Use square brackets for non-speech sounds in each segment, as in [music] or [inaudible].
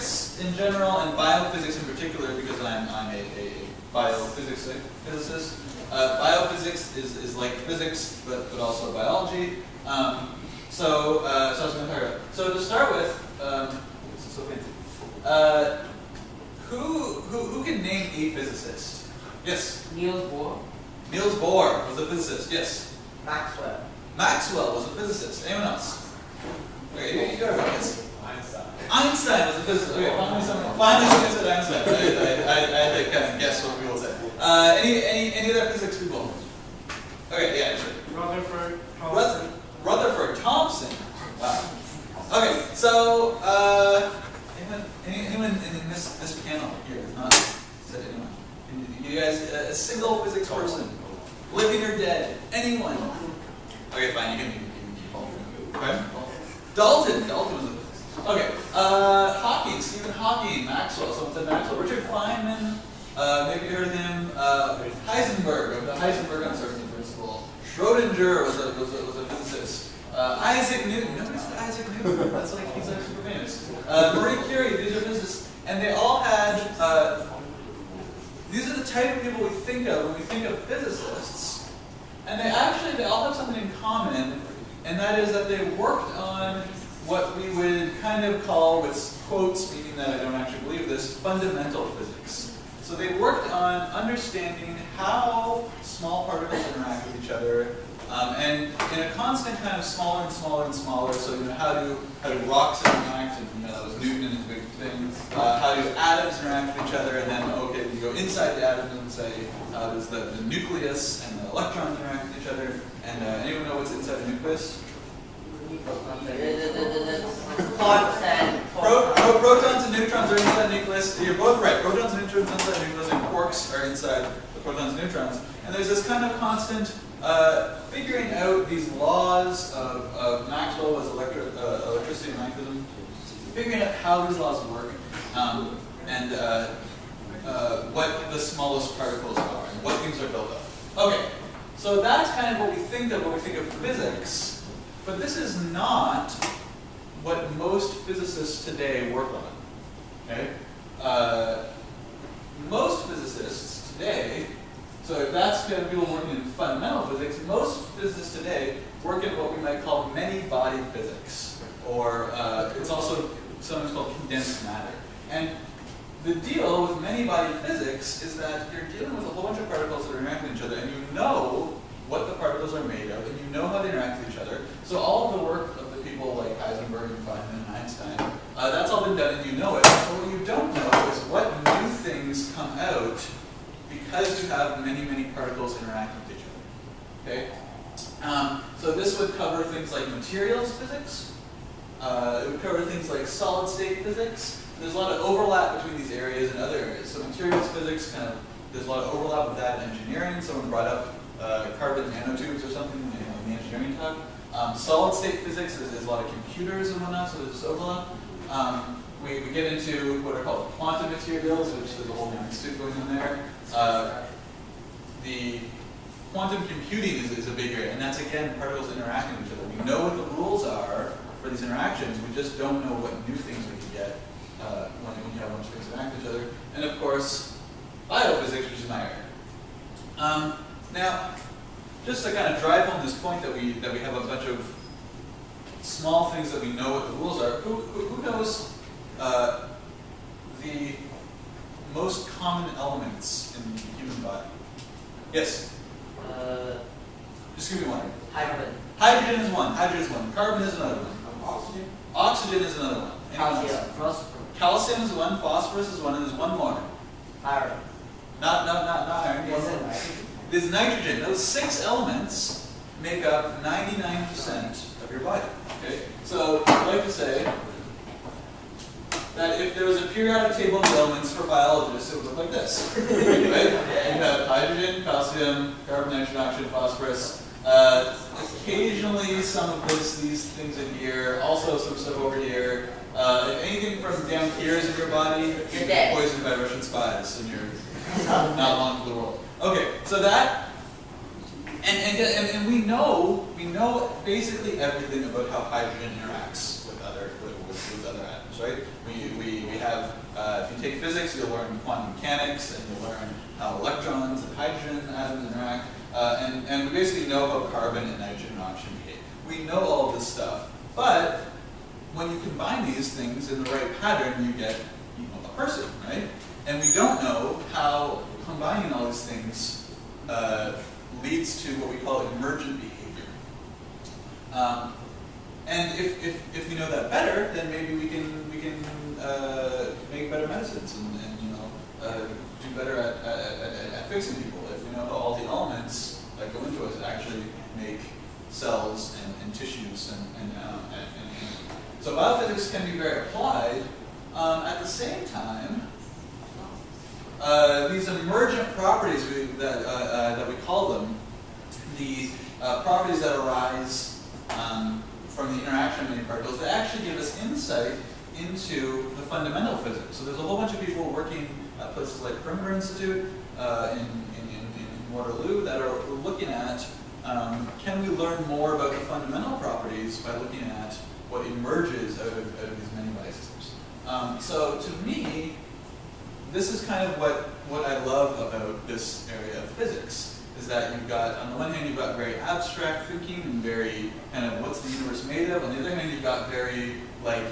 physics in general and biophysics in particular, because I'm, I'm a, a biophysics physicist, uh, biophysics is, is like physics, but, but also biology. Um, so, uh, so I was going to talk about. So to start with, um, so fancy. Uh, who, who, who can name a physicist? Yes. Niels Bohr. Niels Bohr was a physicist. Yes. Maxwell. Maxwell was a physicist. Anyone else? Okay, you, you got it. Yes. Einstein. Einstein was a physicist. Okay, finally someone, finally someone said Einstein. I, I, I, I had to kind of guess what people said. Uh, any, any, any other physics people? Okay, yeah, sure. Rutherford. Rutherford, Rutherford Thompson. Wow. Okay, so uh, anyone, anyone in this this panel here has not said anyone? You guys, a single physics person, living or dead? Anyone? Okay, fine. You can, you can keep all. Okay. Dalton. Dalton was a physicist. Okay. Uh, Hawking. Stephen Hawking. Maxwell. Someone said Maxwell. Richard Feynman. Uh, maybe you heard of him. Uh, Heisenberg of the Heisenberg uncertainty principle. Schrodinger was a, was a, was a physicist. Uh, Isaac Newton. Nobody said Isaac Newton. That's like he's like super famous. Uh, Marie Curie. These are physicists, and they all had. Uh, these are the type of people we think of when we think of physicists, and they actually they all have something in common, and that is that they worked on what we would kind of call, with quotes, meaning that I don't actually believe this, fundamental physics. So they worked on understanding how small particles interact with each other, um, and in a constant kind of smaller and smaller and smaller. So you know how do how do rocks interact? And you know that was Newton and his big thing. Uh, how do atoms interact with each other? And then okay, you go inside the atom and say how does the, the nucleus and the electrons interact with each other? And uh, anyone know what's inside the nucleus? Protons and neutrons are inside nucleus. You're both right. Protons and neutrons are inside nucleus, and quarks are inside the protons and neutrons. And there's this kind of constant uh, figuring out these laws of, of Maxwell was electri uh, electricity and magnetism, figuring out how these laws work, um, and uh, uh, what the smallest particles are, and what things are built of. Okay, so that's kind of what we think of when we think of physics, but this is not what most physicists today work on. Okay? Uh, most physicists today, so if that's kind of people working in fundamental physics, most physicists today work in what we might call many-body physics, or uh, it's also sometimes called condensed matter. And the deal with many-body physics is that you're dealing with a whole bunch of particles that are interacting with each other, and you know what the particles are made of, and you know how they interact with each other. So all of the work of the people like Heisenberg and Feynman and Einstein, uh, that's all been done and you know it. But what you don't know is what new things come out because you have many, many particles interacting with each other. Okay? Um, so this would cover things like materials physics. Uh, it would cover things like solid state physics. There's a lot of overlap between these areas and other areas. So materials physics kind of, there's a lot of overlap with that in engineering. Someone brought up uh, carbon nanotubes or something in the, engineering talk. Um, solid state physics is, is, a lot of computers and whatnot, so there's overlap. Um, we, we get into what are called quantum materials, which there's a whole institute going on there. Uh, the quantum computing is, is a big area, and that's again particles interacting with each other. We know what the rules are for these interactions, we just don't know what new things we can get uh, when, when you have a bunch of things interact with each other. And of course, biophysics, which is my area. Um, now, just to kind of drive home this point that we that we have a bunch of small things that we know what the rules are. Who who, who knows uh, the most common elements in the human body? Yes. Uh, Just give me one. hydrogen. Hydrogen is one. Hydrogen is one. Carbon is another one. Oxygen. Oxygen is another one. Calcium. Phosphorus. Calcium is one. Phosphorus is one, and there's one more. Iron. Not not not not iron. Is one it more. There's nitrogen. Those six elements make up 99% of your body. Okay? So I'd like to say that if there was a periodic table of elements for biologists, it would look like this. [laughs] right? You have hydrogen, calcium, carbon, nitrogen, oxygen, phosphorus. Uh, occasionally some of this, these things in here, also some stuff over here. Uh, if anything from down here is in your body, You're you're poisoned by Russian spies and you're not long for the world. Okay, so that, and, and, and, we know, we know basically everything about how hydrogen interacts with other, with, with, other atoms, right? We, we, we have, uh, if you take physics, you'll learn quantum mechanics, and you'll learn how electrons and hydrogen atoms interact, uh, and, and we basically know how carbon and nitrogen and oxygen behave. We know all this stuff, but when you combine these things in the right pattern, you get you know, a person, right? And we don't know how combining all these things uh, leads to what we call emergent behavior. Um, and if, if, if we know that better, then maybe we can we can uh, make better medicines and, and you know uh, do better at, at, at, at, fixing people. If we know how all the elements that go into us actually make cells and, and tissues and, and, um, and, and, so biophysics can be very applied. Um, at the same time, uh, these emergent properties we, that, uh, uh, that we call them, the uh, properties that arise um, from the interaction of many particles, they actually give us insight into the fundamental physics. So there's a whole bunch of people working at places like Perimeter Institute in, in, in, Waterloo that are looking at um, can we learn more about the fundamental properties by looking at what emerges out of, out of these many-body systems. Um, so to me, this is kind of what, what I love about this area of physics, is that you've got, on the one hand, you've got very abstract thinking and very kind of what's the universe made of. On the other hand, you've got very, like,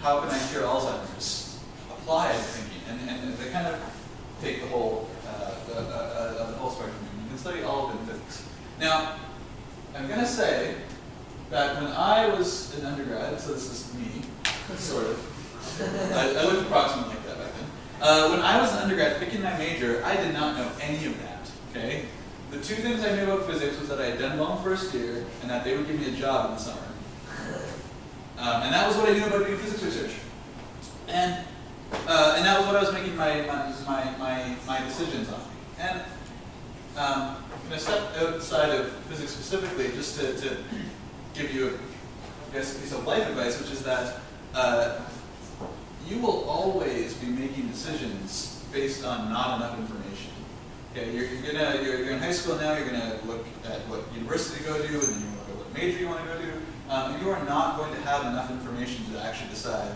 how can I cure Alzheimer's? Applied thinking. And, and they kind of take the whole, uh, the, uh, uh, the whole spectrum. You can study all of it in physics. Now, I'm going to say that when I was an undergrad, so this is me, sort of, I, I looked approximately like that back then. Uh, when I was an undergrad picking my major, I did not know any of that, okay? The two things I knew about physics was that I had done well in first year and that they would give me a job in the summer. Um, and that was what I knew about doing physics research. And, uh, and that was what I was making my, my, my, my, my decisions on. And um, I'm going to step outside of physics specifically just to, to give you, I guess, a piece of life advice, which is that uh, you will always be making decisions based on not enough information. Okay, you're, you're gonna you're, you're in high school now. You're gonna look at what university to go to, and then you look at what major you want to go to. Um, you are not going to have enough information to actually decide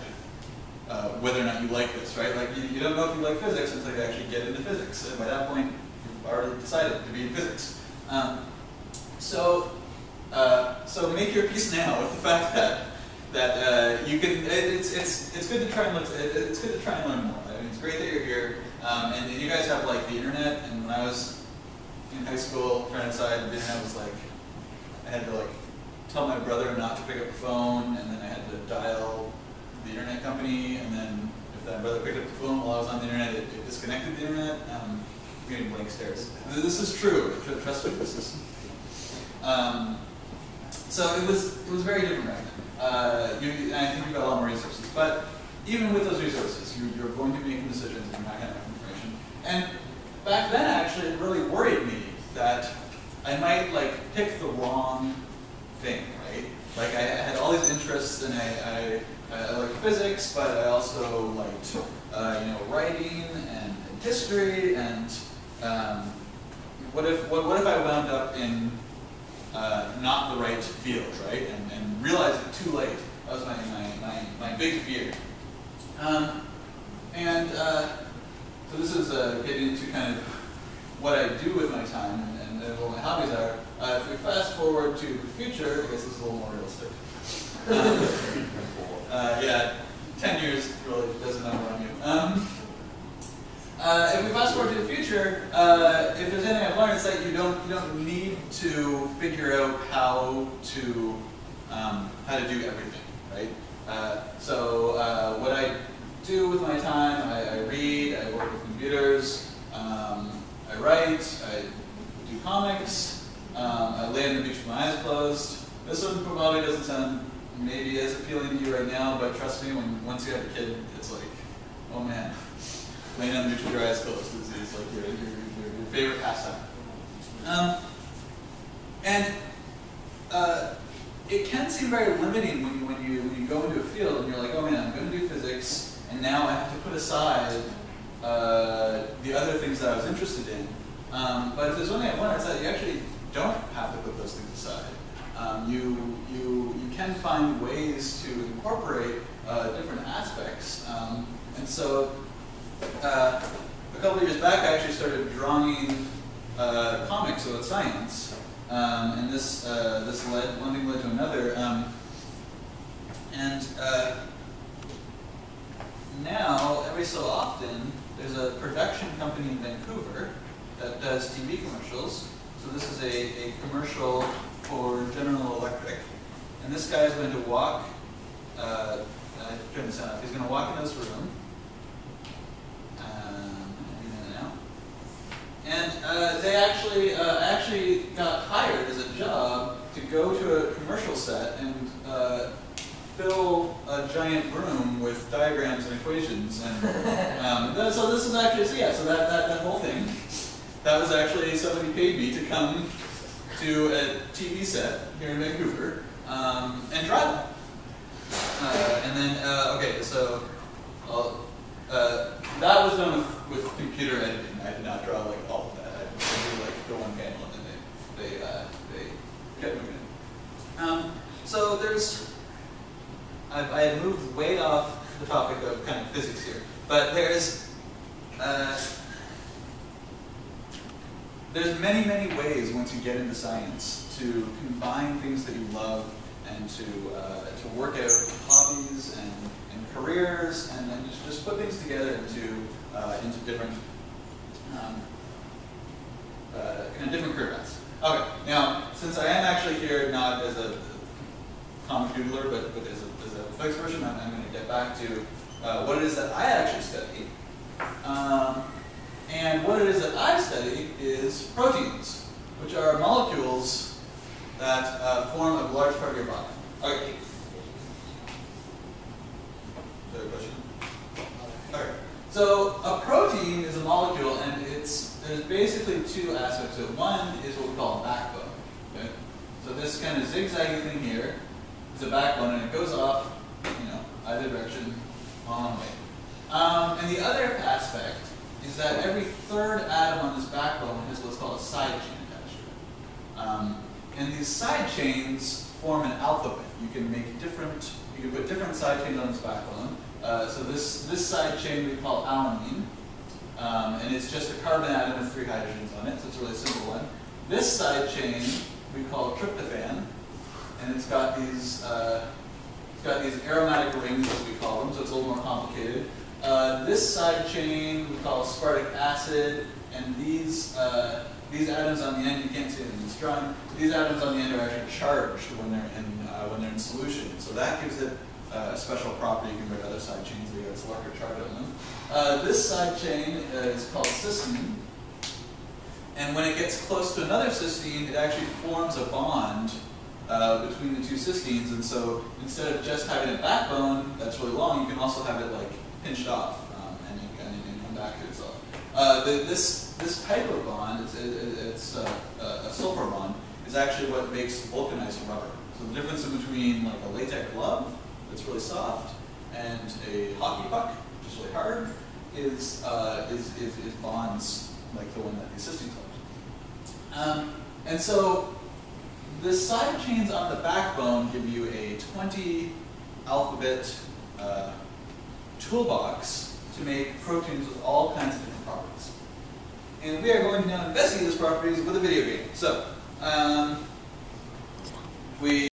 uh, whether or not you like this, right? Like you, you don't know if you like physics until you actually get into physics, and by that point, you've already decided to be in physics. Um, so, uh, so make your peace now with the fact that that uh, you can. It's it's it's good to try and look. It's good to try and learn more. I mean, it's great that you're here, um, and you guys have like the internet. And when I was in high school trying to decide, the internet was like I had to like tell my brother not to pick up the phone, and then I had to dial the internet company, and then if that brother picked up the phone while I was on the internet, it, it disconnected the internet. Um, getting blank stares. This is true. Trust me. This is. Um, so it was it was very different. Uh, you, I think you've got a lot more resources. But even with those resources, you, are going to be making decisions and you're not going to have information. And back then, actually, it really worried me that I might like pick the wrong thing, right? Like I had all these interests and I, I, I liked physics, but I also liked uh, you know writing and, and history and um, what if what, what if I wound up in uh, not the right field, right? And, and realized it too late. That was my, my, my, my big fear. Um, and uh, so this is uh, getting into kind of what I do with my time and, and what my hobbies are. Uh, if we fast forward to the future, I guess it's a little more realistic. [laughs] Uh, yeah, 10 years really doesn't number on you. Um, uh, if we fast forward to the future, uh, if there's anything I've learned, it's that you don't you don't need to figure out how to um, how to do everything, right? Uh, so uh, what I do with my time, I, I read, I work with computers, um, I write, I do comics, um, I lay on the beach with my eyes closed. This one probably doesn't sound maybe as appealing to you right now, but trust me, when once you have a kid, it's like, oh man laying on with your eyes closed is, is like your, your, your, favorite pastime. Um, and uh, it can seem very limiting when you, when, you, when you go into a field and you're like, oh man, I'm going to do physics, and now I have to put aside uh, the other things that I was interested in. Um, but if there's one thing I learned, it's that you actually don't have to put those things aside. Um, you, you, you can find ways to incorporate uh, different aspects. Um, And so, a couple years back, I actually started drawing uh, comics about science, um, and this uh, this led one thing led to another. Um, and uh, now, every so often, there's a production company in Vancouver that does TV commercials. So this is a, a commercial for General Electric, and this guy is going to walk. Uh, I turn this on. He's going to walk in this room. Um, and now. And uh, they actually uh, actually got hired as a job to go to a commercial set and uh, fill a giant room with diagrams and equations. And [laughs] um, that- so this is actually so yeah. So that, that that whole thing that was actually somebody paid me to come to a TV set here in Vancouver um, and draw them. Uh, and then uh, okay, so uh, that was done with, with computer editing. I did not draw like all of that. I did like the one panel and then they they uh, Um, so there's I, I moved way off the topic of kind of physics here, but there's uh, there's many many ways once you get into science to combine things that you love and to uh, to work out hobbies and, and careers and then just, just put things together into uh, into different um, uh, kind of different career paths. Okay, now since I am actually here not as a comic doodler, but, but as, a, as a person, I'm, I'm going to get back to uh, what it is that I actually study. Um, and what it is that I study is proteins, which are molecules that uh, form a large part of your body. Okay. Is a question? Okay. So a protein is a molecule, and it's there's basically two aspects to it. One is what we call a backbone. Okay. So this kind of zigzaggy thing here is a backbone, and it goes off, you know, either direction, long way. Um, and the other aspect is that every third atom on this backbone has what's called a side chain attached to it. Um, and these side chains form an alphabet. You can make different, you can put different side chains on this backbone. Uh, so this, this side chain we call alanine, um, and it's just a carbon atom with three hydrogens on it, so it's a really simple one. This side chain we call tryptophan, and it's got these, uh, it's got these aromatic rings, as we call them, so it's a little more complicated. Uh, this side chain we call aspartic acid, and these uh, these atoms on the end you can't see them in this drawing. These atoms on the end are actually charged when they're in uh, when they're in solution, so that gives it uh, a special property compared to other side chains. They got this larger charge on them. Uh, this side chain is called cysteine, and when it gets close to another cysteine, it actually forms a bond uh, between the two cysteines, and so instead of just having a backbone that's really long, you can also have it like pinched off, um, and, you, and it can come back to itself. Uh, the, this this type of bond, it's, it, it's uh, a sulfur bond, is actually what makes vulcanized rubber. So the difference in between like a latex glove that's really soft and a hockey puck, which is really hard, is uh, is, is, is bonds like the one that the cysteine. Um, and so the side chains on the backbone give you a 20 alphabet uh, toolbox to make proteins with all kinds of different properties. And we are going to now investigate those properties with a video game. So, um, we